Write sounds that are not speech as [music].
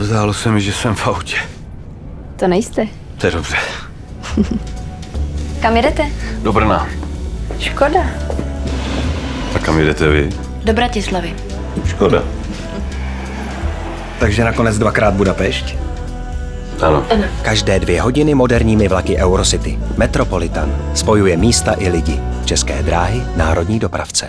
Zdálo se mi, že jsem v autě. To nejste. To je dobře. [laughs] Kam jedete? Do Brna. Škoda. A kam jedete vy? Do Bratislavy. Škoda. Takže nakonec dvakrát Budapešť? Ano. Každé dvě hodiny moderními vlaky Eurocity. Metropolitan spojuje místa i lidi. České dráhy, národní dopravce.